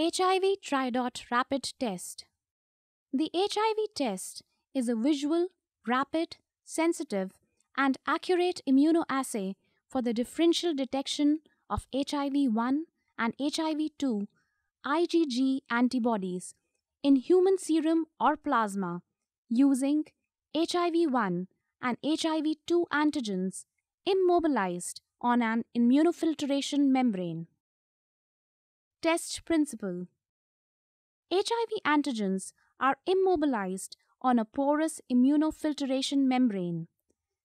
HIV Tridot Rapid Test The HIV test is a visual, rapid, sensitive, and accurate immunoassay for the differential detection of HIV 1 and HIV 2 IgG antibodies in human serum or plasma using HIV 1 and HIV 2 antigens immobilized on an immunofiltration membrane. Test principle HIV antigens are immobilized on a porous immunofiltration membrane.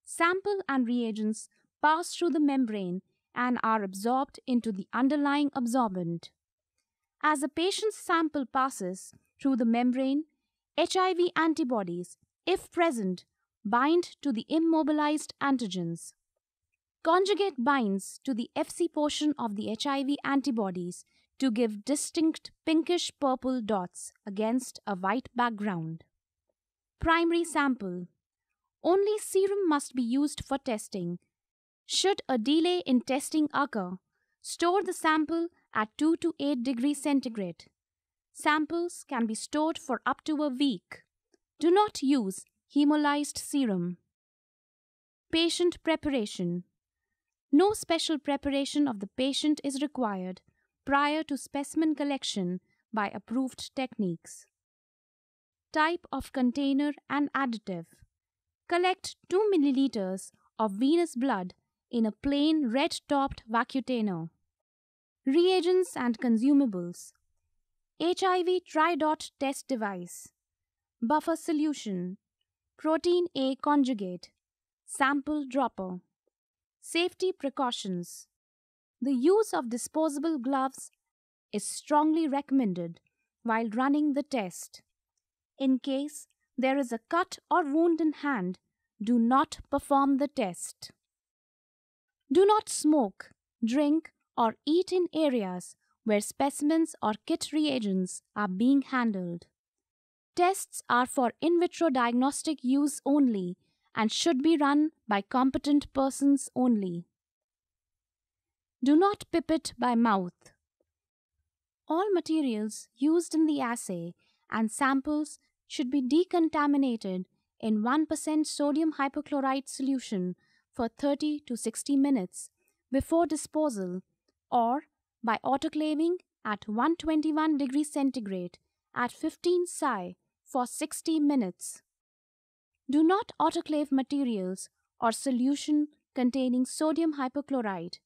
Sample and reagents pass through the membrane and are absorbed into the underlying absorbent. As a patient's sample passes through the membrane, HIV antibodies, if present, bind to the immobilized antigens. Conjugate binds to the Fc portion of the HIV antibodies to give distinct pinkish purple dots against a white background. Primary sample Only serum must be used for testing. Should a delay in testing occur, store the sample at 2 to 8 degrees centigrade. Samples can be stored for up to a week. Do not use hemolyzed serum. Patient preparation. No special preparation of the patient is required prior to specimen collection by approved techniques. Type of container and additive. Collect 2 milliliters of venous blood in a plain red topped vacutainer. Reagents and consumables. HIV Tridot test device. Buffer solution. Protein A conjugate. Sample dropper. Safety precautions. The use of disposable gloves is strongly recommended while running the test. In case there is a cut or wound in hand, do not perform the test. Do not smoke, drink, or eat in areas where specimens or kit reagents are being handled. Tests are for in vitro diagnostic use only and should be run by competent persons only. Do not pipette by mouth. All materials used in the assay and samples should be decontaminated in 1% sodium hypochlorite solution for 30 to 60 minutes before disposal or by autoclaving at 121 degrees centigrade at 15 psi for 60 minutes. Do not autoclave materials or solution containing sodium hypochlorite.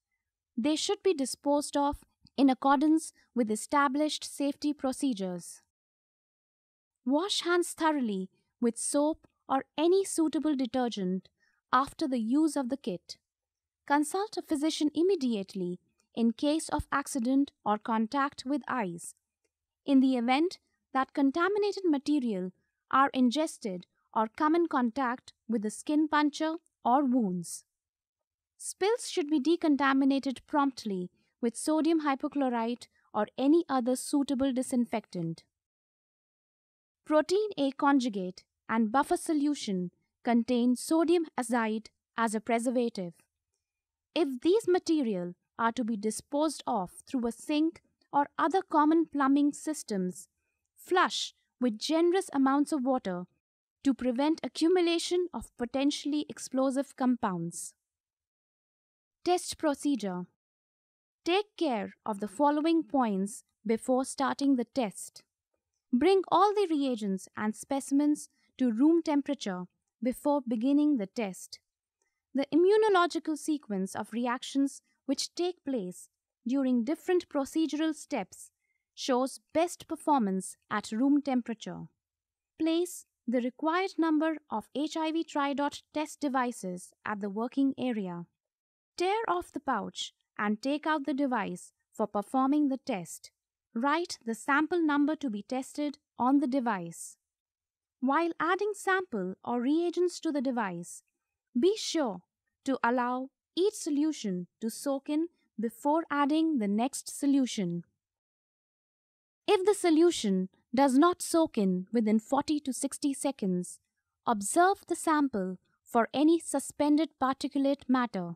They should be disposed of in accordance with established safety procedures. Wash hands thoroughly with soap or any suitable detergent after the use of the kit. Consult a physician immediately in case of accident or contact with eyes. In the event that contaminated material are ingested or come in contact with the skin puncture or wounds. Spills should be decontaminated promptly with sodium hypochlorite or any other suitable disinfectant. Protein A conjugate and buffer solution contain sodium azide as a preservative. If these material are to be disposed of through a sink or other common plumbing systems, flush with generous amounts of water to prevent accumulation of potentially explosive compounds. Test procedure Take care of the following points before starting the test. Bring all the reagents and specimens to room temperature before beginning the test. The immunological sequence of reactions which take place during different procedural steps shows best performance at room temperature. Place the required number of HIV Tridot test devices at the working area. Tear off the pouch and take out the device for performing the test. Write the sample number to be tested on the device. While adding sample or reagents to the device, be sure to allow each solution to soak in before adding the next solution. If the solution does not soak in within 40 to 60 seconds, observe the sample for any suspended particulate matter.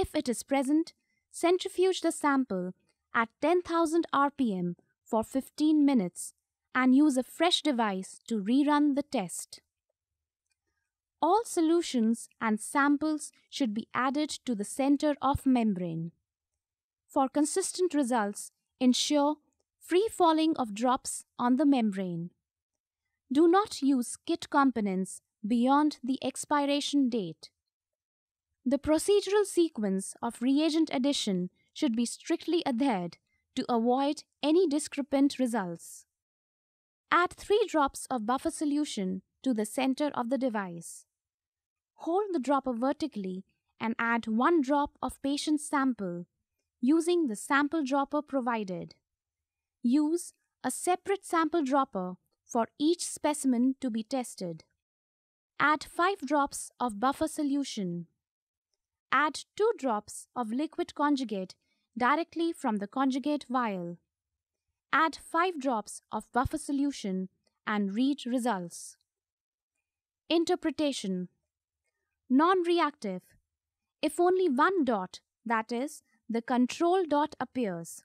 If it is present, centrifuge the sample at 10,000 rpm for 15 minutes and use a fresh device to rerun the test. All solutions and samples should be added to the center of membrane. For consistent results, ensure free falling of drops on the membrane. Do not use kit components beyond the expiration date. The procedural sequence of reagent addition should be strictly adhered to avoid any discrepant results. Add 3 drops of buffer solution to the center of the device. Hold the dropper vertically and add 1 drop of patient sample using the sample dropper provided. Use a separate sample dropper for each specimen to be tested. Add 5 drops of buffer solution. Add 2 drops of liquid conjugate directly from the conjugate vial. Add 5 drops of buffer solution and read results. Interpretation Non-reactive. If only one dot, that is, the control dot appears.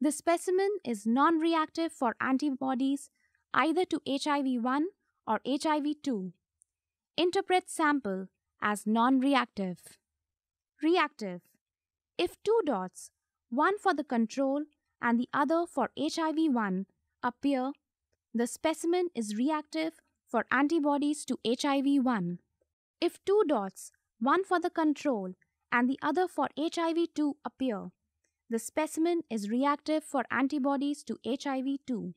The specimen is non-reactive for antibodies either to HIV-1 or HIV-2. Interpret sample as non-reactive. Reactive. If two dots, one for the control and the other for HIV-1, appear, the specimen is reactive for antibodies to HIV-1. If two dots, one for the control and the other for HIV2 appear, the specimen is reactive for antibodies to HIV2.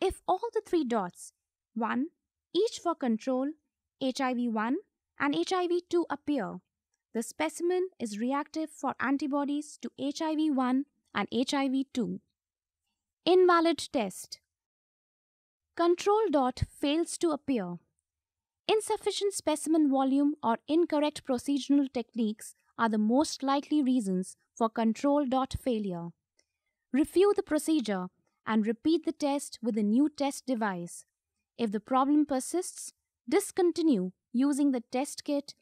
If all the three dots, one each for control, HIV1 and HIV2 appear, the specimen is reactive for antibodies to HIV1 and HIV2. Invalid test. Control dot fails to appear. Insufficient specimen volume or incorrect procedural techniques are the most likely reasons for control dot failure. Review the procedure and repeat the test with a new test device. If the problem persists, discontinue using the test kit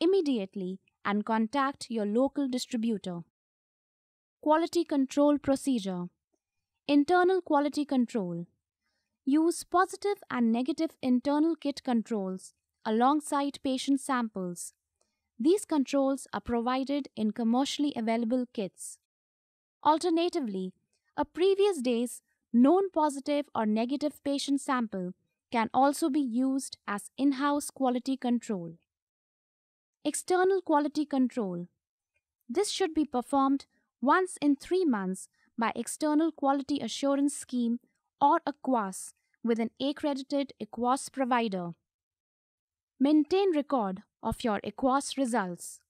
immediately and contact your local distributor. Quality Control Procedure Internal Quality Control Use positive and negative internal kit controls alongside patient samples. These controls are provided in commercially available kits. Alternatively, a previous day's known positive or negative patient sample can also be used as in house quality control. External quality control. This should be performed once in three months by External Quality Assurance Scheme or EQUAS with an accredited EQUAS provider. Maintain record of your EQUAS results.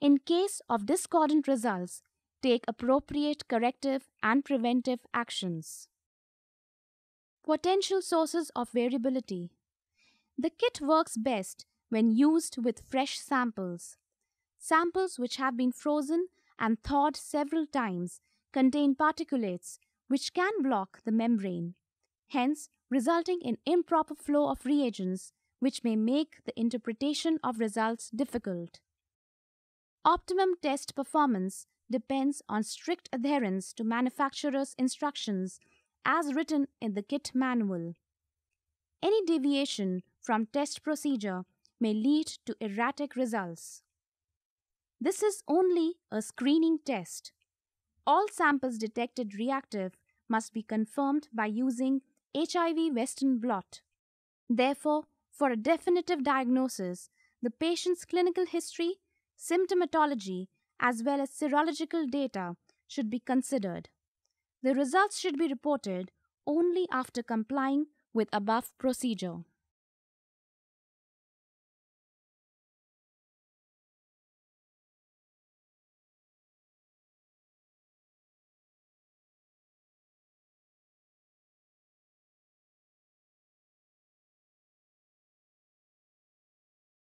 In case of discordant results, take appropriate corrective and preventive actions. Potential sources of variability. The kit works best when used with fresh samples. Samples which have been frozen and thawed several times contain particulates which can block the membrane, hence resulting in improper flow of reagents which may make the interpretation of results difficult. Optimum test performance depends on strict adherence to manufacturer's instructions as written in the kit manual. Any deviation from test procedure may lead to erratic results. This is only a screening test. All samples detected reactive must be confirmed by using HIV Western blot. Therefore, for a definitive diagnosis, the patient's clinical history, symptomatology, as well as serological data should be considered. The results should be reported only after complying with above procedure.